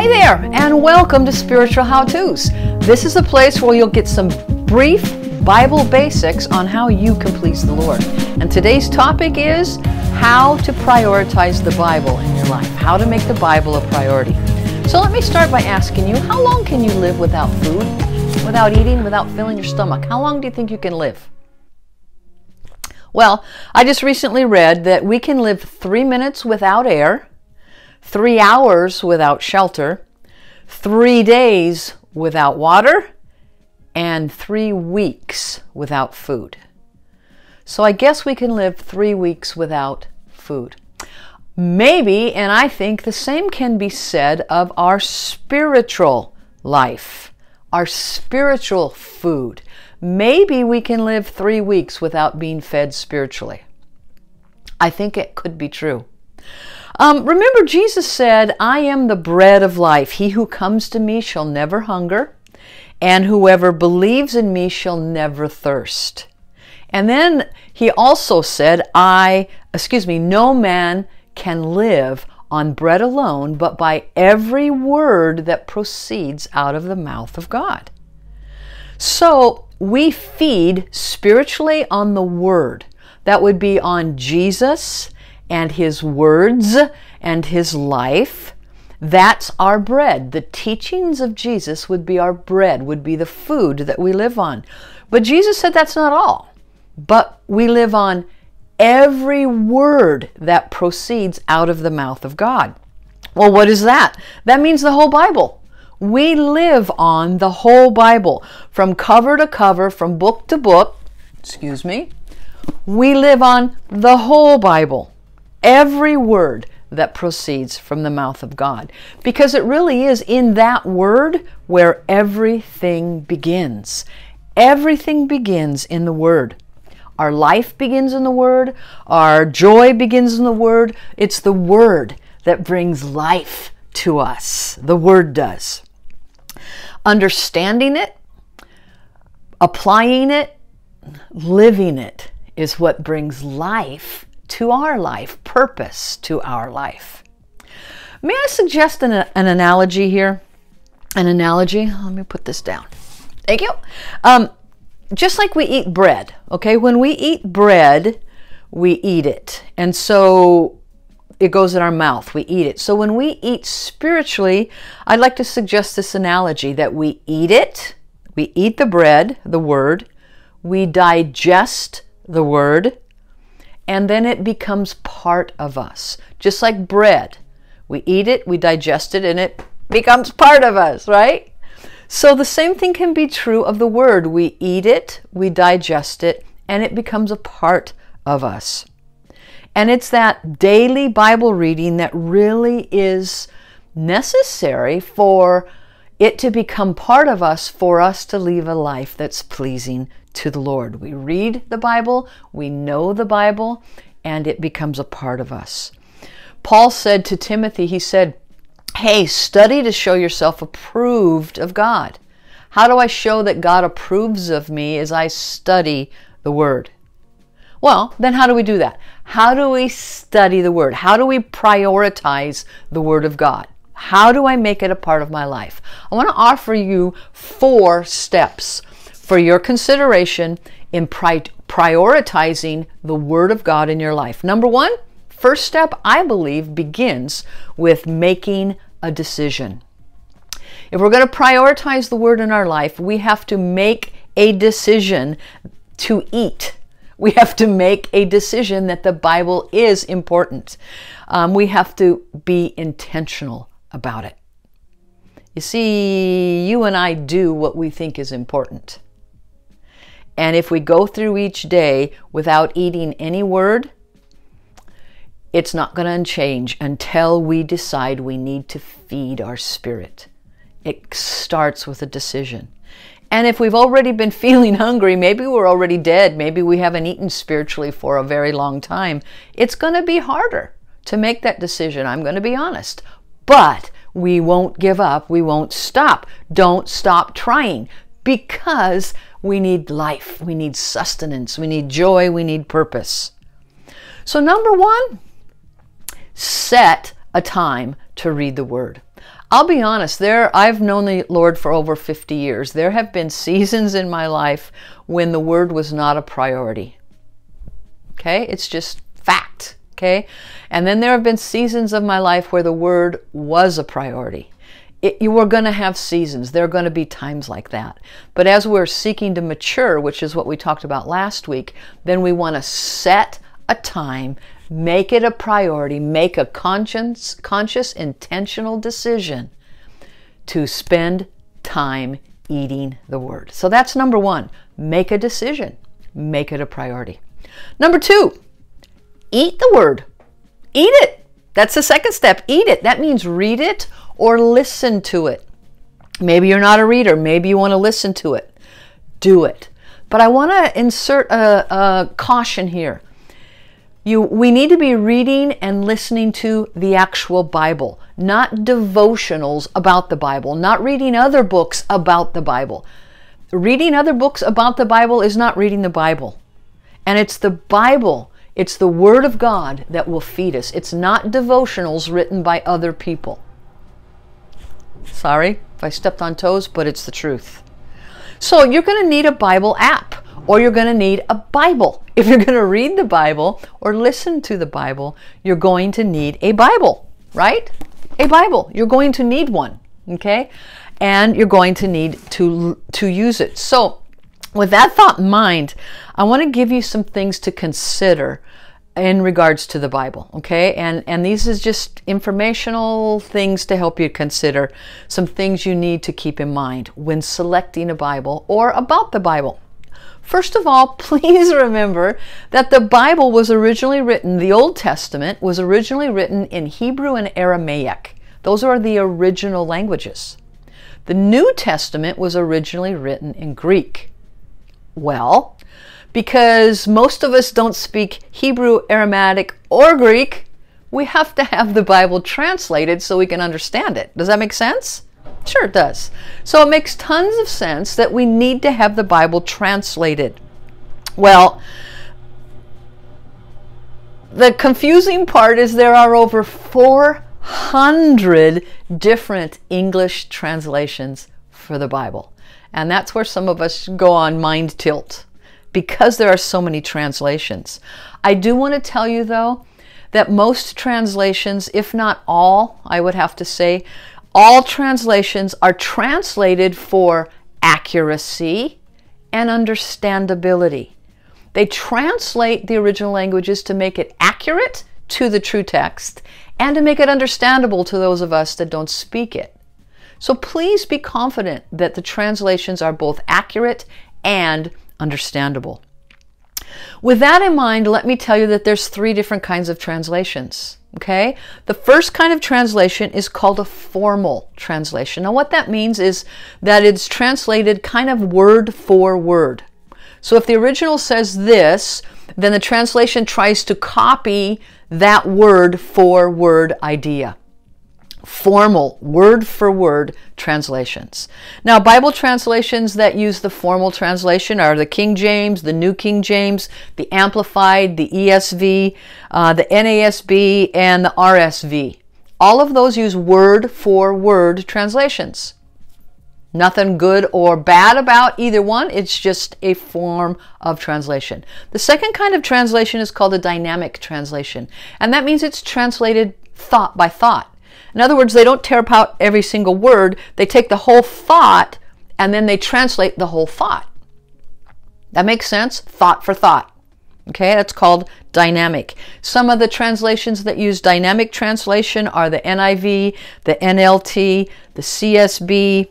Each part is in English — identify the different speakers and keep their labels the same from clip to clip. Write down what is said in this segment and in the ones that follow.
Speaker 1: Hi there, and welcome to Spiritual How To's. This is a place where you'll get some brief Bible basics on how you can please the Lord. And today's topic is how to prioritize the Bible in your life, how to make the Bible a priority. So let me start by asking you how long can you live without food, without eating, without filling your stomach? How long do you think you can live? Well, I just recently read that we can live three minutes without air three hours without shelter, three days without water, and three weeks without food. So I guess we can live three weeks without food. Maybe, and I think the same can be said of our spiritual life, our spiritual food. Maybe we can live three weeks without being fed spiritually. I think it could be true. Um, remember, Jesus said, I am the bread of life. He who comes to me shall never hunger, and whoever believes in me shall never thirst. And then he also said, I, excuse me, no man can live on bread alone, but by every word that proceeds out of the mouth of God. So we feed spiritually on the word. That would be on Jesus and his words and his life. That's our bread. The teachings of Jesus would be our bread, would be the food that we live on. But Jesus said that's not all. But we live on every word that proceeds out of the mouth of God. Well, what is that? That means the whole Bible. We live on the whole Bible from cover to cover, from book to book. Excuse me. We live on the whole Bible every word that proceeds from the mouth of God. Because it really is in that word where everything begins. Everything begins in the word. Our life begins in the word, our joy begins in the word. It's the word that brings life to us. The word does. Understanding it, applying it, living it is what brings life to our life, purpose to our life. May I suggest an, an analogy here? An analogy? Let me put this down. Thank you. Um, just like we eat bread, okay? When we eat bread, we eat it. And so it goes in our mouth, we eat it. So when we eat spiritually, I'd like to suggest this analogy that we eat it, we eat the bread, the word, we digest the word, and then it becomes part of us. Just like bread. We eat it, we digest it, and it becomes part of us, right? So the same thing can be true of the word. We eat it, we digest it, and it becomes a part of us. And it's that daily Bible reading that really is necessary for it to become part of us, for us to live a life that's pleasing to the Lord. We read the Bible, we know the Bible, and it becomes a part of us. Paul said to Timothy, he said, Hey, study to show yourself approved of God. How do I show that God approves of me as I study the Word? Well, then how do we do that? How do we study the Word? How do we prioritize the Word of God? How do I make it a part of my life? I want to offer you four steps for your consideration in pri- prioritizing the Word of God in your life. Number one, first step, I believe, begins with making a decision. If we're going to prioritize the Word in our life, we have to make a decision to eat. We have to make a decision that the Bible is important. Um, we have to be intentional about it. You see, you and I do what we think is important. And if we go through each day without eating any word, it's not going to change until we decide we need to feed our spirit. It starts with a decision. And if we've already been feeling hungry, maybe we're already dead, maybe we haven't eaten spiritually for a very long time, it's going to be harder to make that decision. I'm going to be honest. But we won't give up. We won't stop. Don't stop trying because we need life, we need sustenance, we need joy, we need purpose. So, number one, set a time to read the Word. I'll be honest, there I've known the Lord for over 50 years. There have been seasons in my life when the word was not a priority. Okay? It's just fact. Okay? And then there have been seasons of my life where the word was a priority. It, you are going to have seasons. There are going to be times like that. But as we're seeking to mature, which is what we talked about last week, then we want to set a time, make it a priority, make a conscious, conscious, intentional decision to spend time eating the Word. So that's number one. Make a decision, make it a priority. Number two, eat the Word. Eat it. That's the second step. Eat it. That means read it or listen to it. Maybe you're not a reader. Maybe you want to listen to it. Do it. But I want to insert a, a caution here. You, we need to be reading and listening to the actual Bible, not devotionals about the Bible, not reading other books about the Bible. Reading other books about the Bible is not reading the Bible. And it's the Bible, it's the Word of God that will feed us. It's not devotionals written by other people. Sorry if I stepped on toes, but it's the truth. So you're going to need a Bible app or you're going to need a Bible. If you're going to read the Bible or listen to the Bible, you're going to need a Bible, right? A Bible. You're going to need one, okay? And you're going to need to to use it. So, with that thought in mind, I want to give you some things to consider in regards to the Bible, okay? And and these is just informational things to help you consider some things you need to keep in mind when selecting a Bible or about the Bible. First of all, please remember that the Bible was originally written, the Old Testament was originally written in Hebrew and Aramaic. Those are the original languages. The New Testament was originally written in Greek. Well, because most of us don't speak Hebrew, Aramaic, or Greek, we have to have the Bible translated so we can understand it. Does that make sense? Sure, it does. So it makes tons of sense that we need to have the Bible translated. Well, the confusing part is there are over 400 different English translations for the Bible. And that's where some of us go on mind tilt because there are so many translations. I do want to tell you, though, that most translations, if not all, I would have to say, all translations are translated for accuracy and understandability. They translate the original languages to make it accurate to the true text and to make it understandable to those of us that don't speak it. So please be confident that the translations are both accurate and understandable. With that in mind, let me tell you that there's three different kinds of translations. Okay? The first kind of translation is called a formal translation. Now, what that means is that it's translated kind of word for word. So, if the original says this, then the translation tries to copy that word for word idea formal, word for word translations. Now, Bible translations that use the formal translation are the King James, the New King James, the Amplified, the ESV, uh, the NASB, and the RSV. All of those use word for word translations. Nothing good or bad about either one. It's just a form of translation. The second kind of translation is called a dynamic translation, and that means it's translated thought by thought. In other words, they don't tear apart every single word, they take the whole thought and then they translate the whole thought. That makes sense? Thought for thought. Okay, that's called dynamic. Some of the translations that use dynamic translation are the NIV, the NLT, the CSB,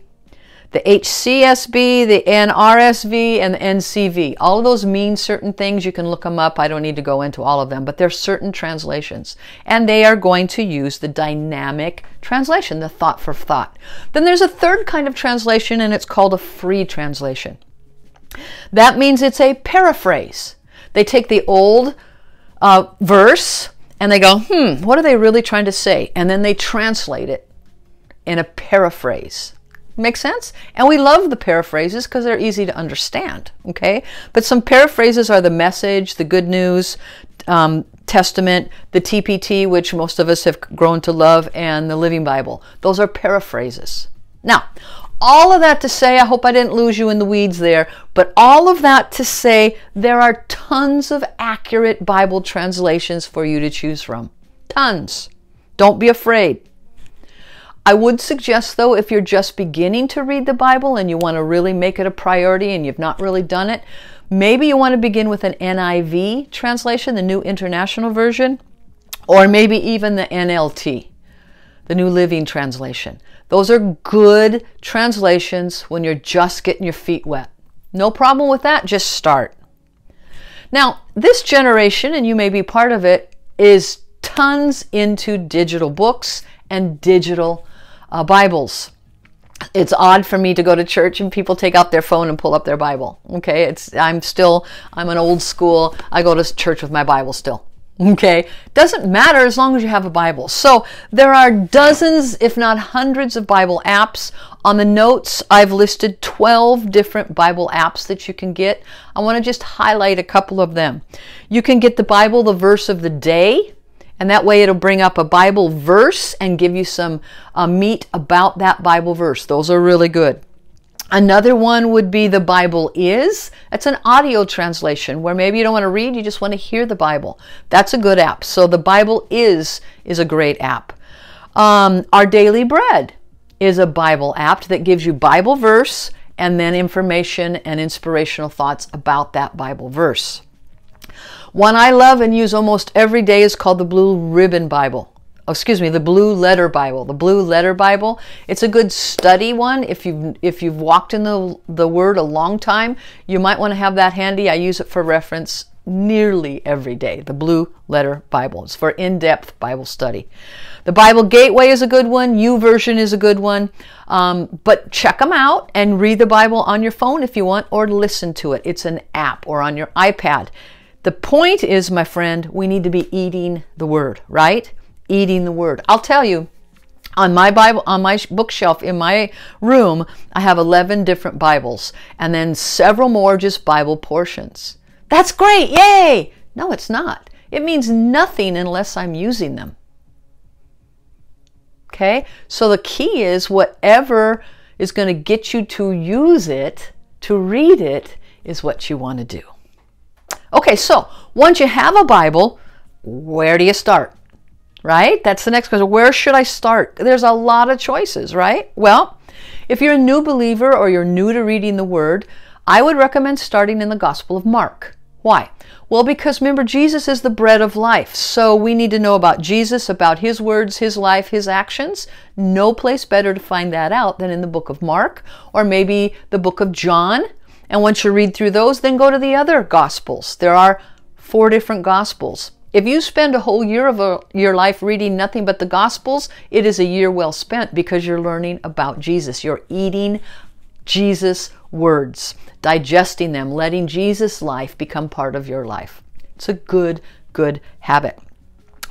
Speaker 1: the HCSB, the NRSV, and the NCV. All of those mean certain things. You can look them up. I don't need to go into all of them, but there's certain translations. And they are going to use the dynamic translation, the thought for thought. Then there's a third kind of translation, and it's called a free translation. That means it's a paraphrase. They take the old uh, verse and they go, hmm, what are they really trying to say? And then they translate it in a paraphrase. Makes sense? And we love the paraphrases because they're easy to understand. Okay? But some paraphrases are the message, the good news, um, Testament, the TPT, which most of us have grown to love, and the Living Bible. Those are paraphrases. Now, all of that to say, I hope I didn't lose you in the weeds there, but all of that to say, there are tons of accurate Bible translations for you to choose from. Tons. Don't be afraid. I would suggest, though, if you're just beginning to read the Bible and you want to really make it a priority and you've not really done it, maybe you want to begin with an NIV translation, the New International Version, or maybe even the NLT, the New Living Translation. Those are good translations when you're just getting your feet wet. No problem with that, just start. Now, this generation, and you may be part of it, is tons into digital books and digital uh, Bibles. It's odd for me to go to church and people take out their phone and pull up their Bible. Okay, it's I'm still I'm an old school. I go to church with my Bible still. Okay, doesn't matter as long as you have a Bible. So there are dozens, if not hundreds, of Bible apps. On the notes, I've listed 12 different Bible apps that you can get. I want to just highlight a couple of them. You can get the Bible, the verse of the day, and that way it'll bring up a Bible verse and give you some uh, meat about that Bible verse. Those are really good. Another one would be The Bible Is. It's an audio translation where maybe you don't want to read, you just want to hear the Bible. That's a good app. So The Bible Is is a great app. Um, Our Daily Bread is a Bible app that gives you Bible verse and then information and inspirational thoughts about that Bible verse. One I love and use almost every day is called the Blue Ribbon Bible oh, excuse me, the Blue Letter Bible. The Blue Letter Bible. It's a good study one. If you've if you've walked in the the Word a long time, you might want to have that handy. I use it for reference nearly every day. The Blue Letter Bible. It's for in-depth Bible study. The Bible Gateway is a good one. YouVersion is a good one. Um, but check them out and read the Bible on your phone if you want, or listen to it. It's an app or on your iPad. The point is, my friend, we need to be eating the Word, right? eating the word. I'll tell you, on my Bible, on my bookshelf in my room, I have 11 different Bibles and then several more just Bible portions. That's great, yay! No, it's not. It means nothing unless I'm using them. Okay? So the key is whatever is going to get you to use it, to read it, is what you want to do. Okay, so once you have a Bible, where do you start? right? That's the next question. Where should I start? There's a lot of choices, right? Well, if you're a new believer or you're new to reading the Word, I would recommend starting in the Gospel of Mark. Why? Well, because remember, Jesus is the bread of life. So we need to know about Jesus, about his words, his life, his actions. No place better to find that out than in the book of Mark or maybe the book of John. And once you read through those, then go to the other Gospels. There are four different Gospels. If you spend a whole year of a, your life reading nothing but the Gospels, it is a year well spent because you're learning about Jesus. You're eating Jesus' words, digesting them, letting Jesus' life become part of your life. It's a good, good habit.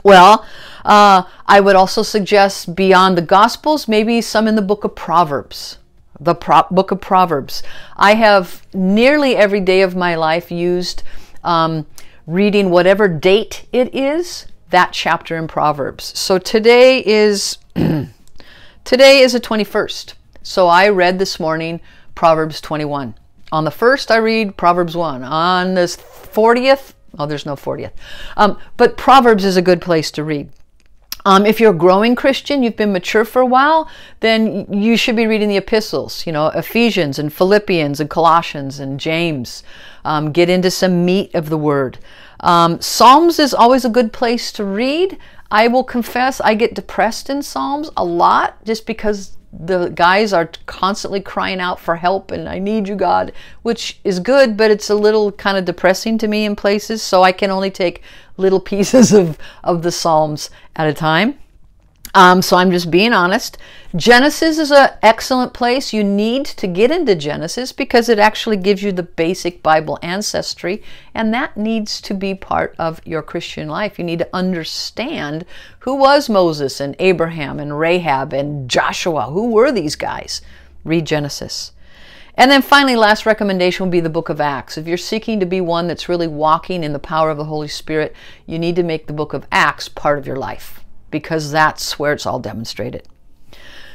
Speaker 1: Well, uh, I would also suggest beyond the Gospels, maybe some in the book of Proverbs. The Pro- book of Proverbs. I have nearly every day of my life used um, reading whatever date it is, that chapter in Proverbs. So today is today is the 21st. So I read this morning Proverbs 21. On the first, I read Proverbs 1. On the 40th, oh, there's no 40th. Um, but Proverbs is a good place to read. Um, if you're a growing Christian, you've been mature for a while, then you should be reading the epistles, you know, Ephesians and Philippians and Colossians and James. Um, get into some meat of the word. Um, Psalms is always a good place to read. I will confess I get depressed in Psalms a lot just because the guys are constantly crying out for help and I need you, God, which is good, but it's a little kind of depressing to me in places. So I can only take little pieces of, of the Psalms at a time. Um, so I'm just being honest. Genesis is an excellent place. You need to get into Genesis because it actually gives you the basic Bible ancestry, and that needs to be part of your Christian life. You need to understand who was Moses and Abraham and Rahab and Joshua. Who were these guys? Read Genesis. And then finally, last recommendation will be the book of Acts. If you're seeking to be one that's really walking in the power of the Holy Spirit, you need to make the book of Acts part of your life because that's where it's all demonstrated.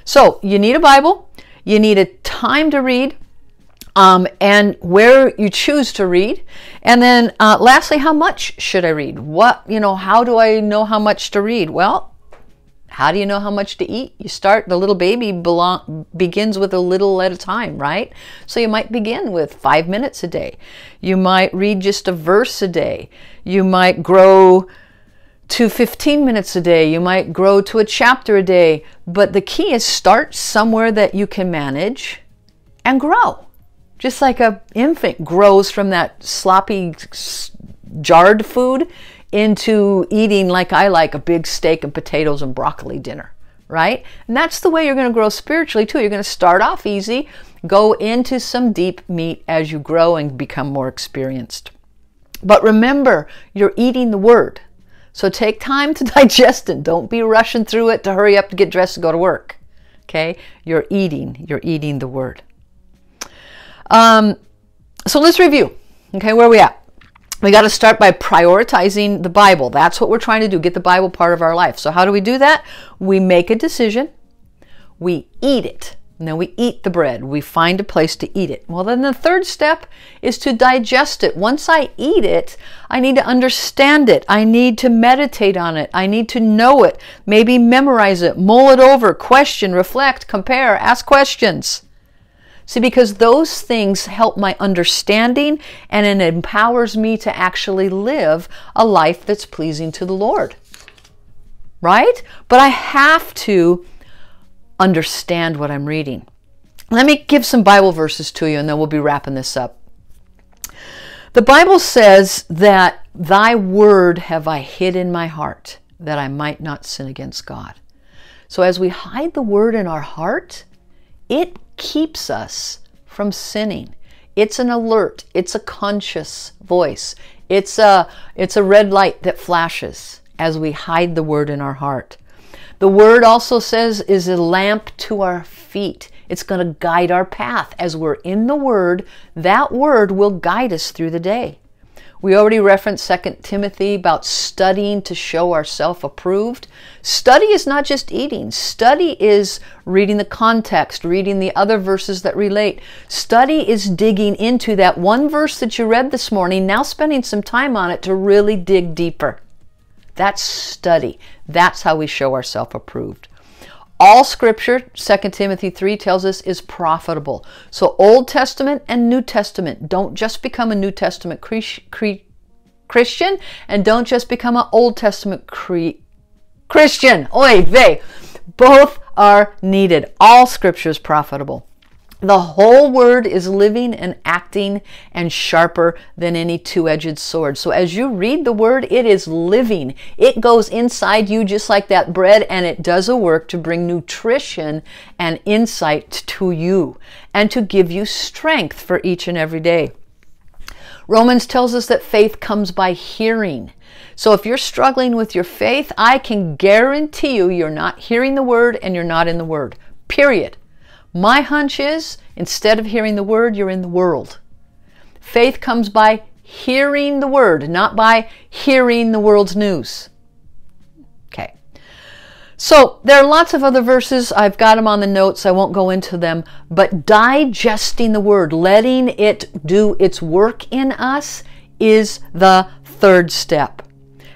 Speaker 1: So you need a Bible, you need a time to read, um, and where you choose to read. And then uh, lastly, how much should I read? What, you know, how do I know how much to read? Well, how do you know how much to eat? You start, the little baby belong, begins with a little at a time, right? So you might begin with five minutes a day. You might read just a verse a day. You might grow to 15 minutes a day. You might grow to a chapter a day. But the key is start somewhere that you can manage and grow. Just like a infant grows from that sloppy jarred food into eating like I like a big steak and potatoes and broccoli dinner, right? And that's the way you're going to grow spiritually too. You're going to start off easy, go into some deep meat as you grow and become more experienced. But remember, you're eating the word. So take time to digest it. Don't be rushing through it to hurry up to get dressed to go to work. Okay? You're eating. You're eating the word. Um, so let's review. Okay, where are we at? we got to start by prioritizing the Bible. That's what we're trying to do, get the Bible part of our life. So, how do we do that? We make a decision, we eat it, and then we eat the bread. We find a place to eat it. Well, then the third step is to digest it. Once I eat it, I need to understand it. I need to meditate on it. I need to know it, maybe memorize it, mull it over, question, reflect, compare, ask questions. See, because those things help my understanding and it empowers me to actually live a life that's pleasing to the Lord. Right? But I have to understand what I'm reading. Let me give some Bible verses to you and then we'll be wrapping this up. The Bible says that thy word have I hid in my heart that I might not sin against God. So as we hide the word in our heart, it keeps us from sinning. It's an alert, it's a conscious voice. It's a it's a red light that flashes as we hide the word in our heart. The word also says is a lamp to our feet. It's going to guide our path. As we're in the word, that word will guide us through the day. We already referenced 2 Timothy about studying to show ourselves approved. Study is not just eating. Study is reading the context, reading the other verses that relate. Study is digging into that one verse that you read this morning, now spending some time on it to really dig deeper. That's study. That's how we show ourselves approved. All scripture, 2 Timothy 3 tells us, is profitable. So, Old Testament and New Testament. Don't just become a New Testament Christian and don't just become an Old Testament Christian. Oy vey. Both are needed. All scripture is profitable. The whole word is living and acting and sharper than any two edged sword. So as you read the word, it is living. It goes inside you just like that bread, and it does a work to bring nutrition and insight to you and to give you strength for each and every day. Romans tells us that faith comes by hearing. So if you're struggling with your faith, I can guarantee you you're not hearing the word and you're not in the word. Period. My hunch is instead of hearing the word, you're in the world. Faith comes by hearing the word, not by hearing the world's news. Okay. So there are lots of other verses. I've got them on the notes. I won't go into them. But digesting the word, letting it do its work in us, is the third step.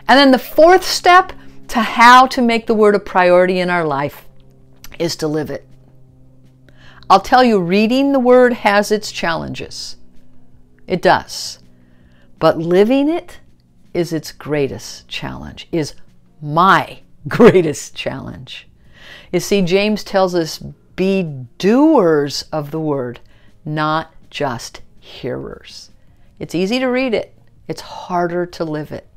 Speaker 1: And then the fourth step to how to make the word a priority in our life is to live it. I'll tell you, reading the Word has its challenges. It does. But living it is its greatest challenge, is my greatest challenge. You see, James tells us be doers of the Word, not just hearers. It's easy to read it, it's harder to live it.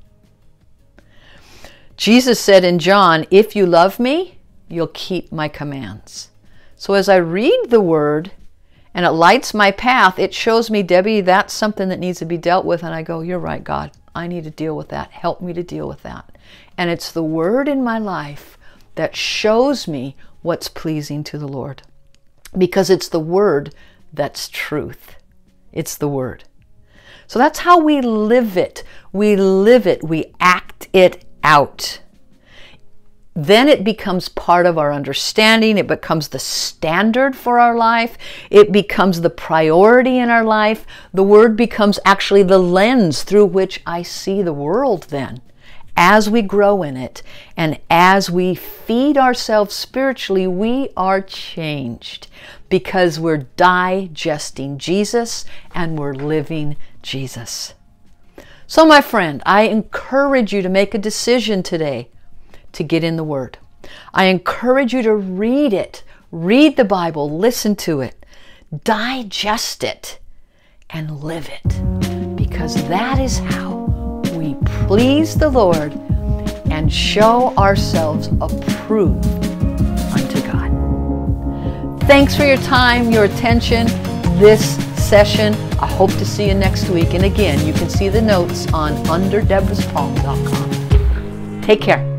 Speaker 1: Jesus said in John, If you love me, you'll keep my commands. So as I read the word and it lights my path, it shows me, Debbie, that's something that needs to be dealt with. And I go, You're right, God. I need to deal with that. Help me to deal with that. And it's the word in my life that shows me what's pleasing to the Lord. Because it's the word that's truth. It's the Word. So that's how we live it. We live it, we act it out. Then it becomes part of our understanding. It becomes the standard for our life. It becomes the priority in our life. The Word becomes actually the lens through which I see the world then as we grow in it and as we feed ourselves spiritually, we are changed because we're digesting Jesus and we're living Jesus. So, my friend, I encourage you to make a decision today to get in the Word. I encourage you to read it, read the Bible, listen to it, digest it, and live it because that is how we please the Lord and show ourselves approved unto God. Thanks for your time, your attention, this session. I hope to see you next week. And again, you can see the notes on underdebraspalm.com. Take care.